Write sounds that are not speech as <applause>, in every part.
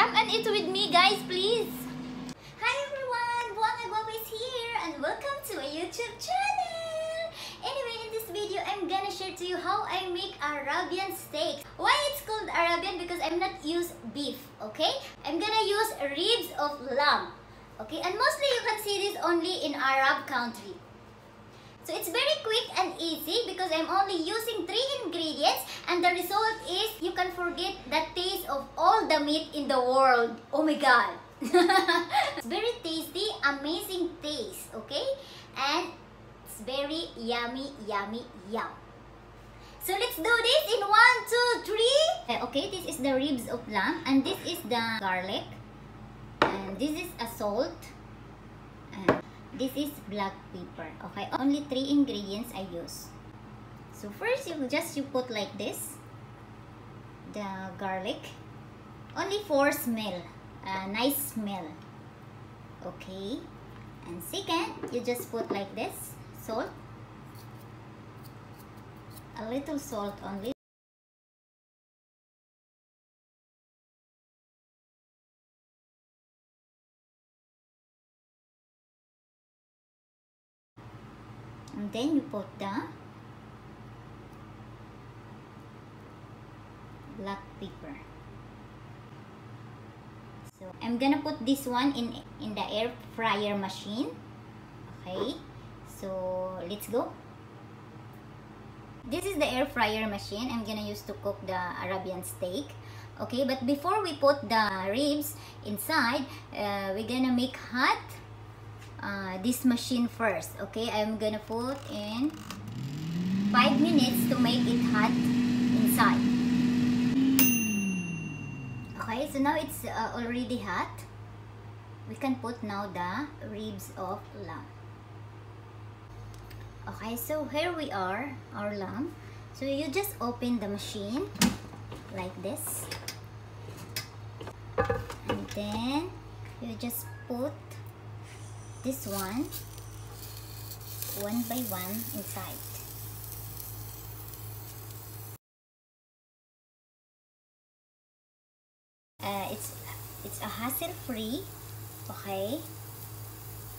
Come and eat with me, guys, please. Hi everyone, Buanga Guapa is here and welcome to my YouTube channel. Anyway, in this video, I'm gonna share to you how I make Arabian steak. Why it's called Arabian? Because I'm not use beef, okay? I'm gonna use ribs of lamb, okay? And mostly you can see this only in Arab country. So it's very quick easy because I'm only using three ingredients and the result is you can forget the taste of all the meat in the world. Oh my god. <laughs> it's very tasty, amazing taste, okay? And it's very yummy, yummy, yum. So let's do this in one, two, three. Uh, Okay, this is the ribs of lamb and this is the garlic. And this is a salt. And this is black pepper. Okay, only three ingredients I use. So first you just you put like this. The garlic. Only for smell. A nice smell. Okay. And second, you just put like this. Salt. A little salt only. And then you put the black pepper. So I'm gonna put this one in in the air fryer machine. Okay. So let's go. This is the air fryer machine I'm gonna use to cook the Arabian steak. Okay, but before we put the ribs inside, uh, we're gonna make hot uh, this machine first. Okay, I'm gonna put in 5 minutes to make it hot inside. Okay, so now it's uh, already hot. We can put now the ribs of lamb. Okay, so here we are, our lamb. So you just open the machine like this. And then you just put this one one by one inside. Uh, it's it's a hassle free, okay?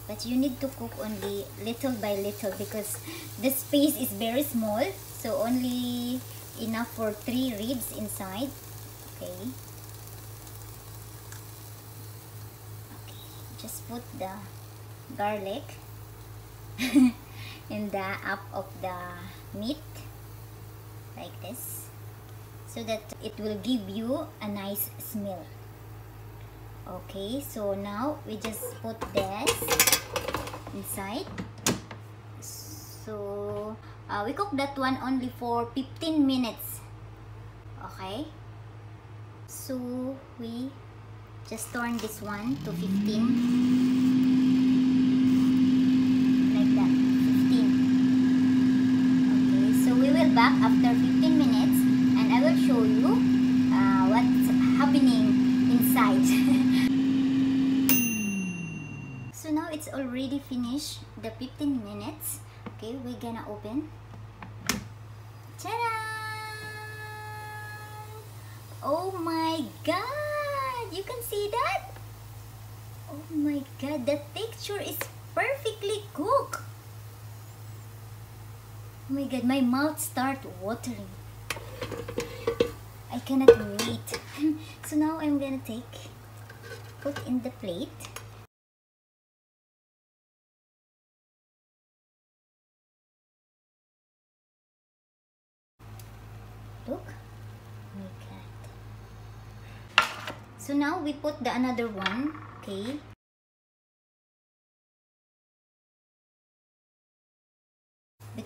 But you need to cook only little by little because the space is very small, so only enough for three ribs inside. Okay. Okay, just put the garlic <laughs> in the up of the meat like this so that it will give you a nice smell. Okay so now we just put this inside. So uh, we cook that one only for 15 minutes. Okay so we just turn this one to 15 back after 15 minutes and I will show you uh, what's happening inside. <laughs> so now it's already finished the 15 minutes. Okay, we're gonna open. Ta-da! Oh my god! You can see that? Oh my god, the texture is perfectly cooked. Oh my god, my mouth start watering. I cannot wait. <laughs> so now I'm gonna take, put in the plate. Look. Oh my god. So now we put the another one, okay?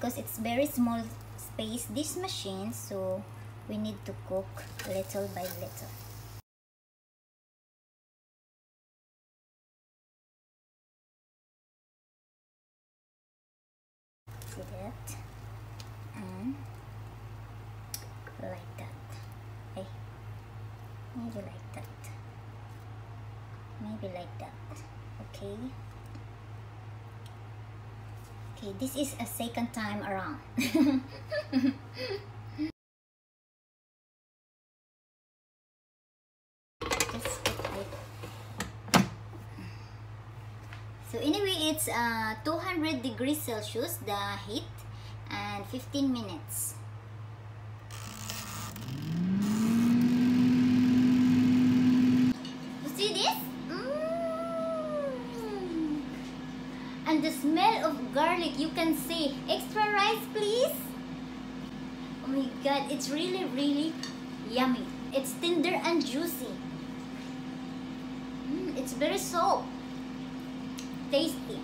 Because it's very small space this machine so we need to cook little by little. See that and like that. Hey maybe like that. Maybe like that. Okay okay this is a second time around <laughs> So anyway, it's uh, 200 degrees Celsius, the heat, and 15 minutes. And the smell of garlic, you can say Extra rice, please. Oh my god, it's really, really yummy. It's tender and juicy. Mm, it's very soft. Tasty.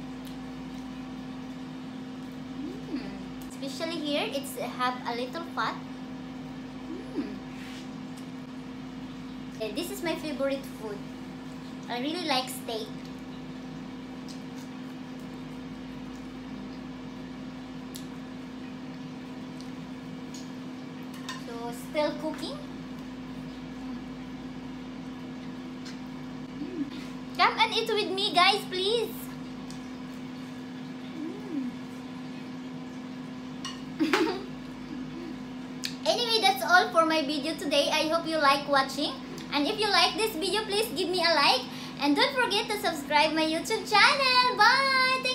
Mm. Especially here, it's have a little fat. Mm. This is my favorite food. I really like steak. So still cooking. Come and eat with me guys please. <laughs> Anyway, that's all for my video today. I hope you like watching. And if you like this video, please give me a like. And don't forget to subscribe my YouTube channel. Bye!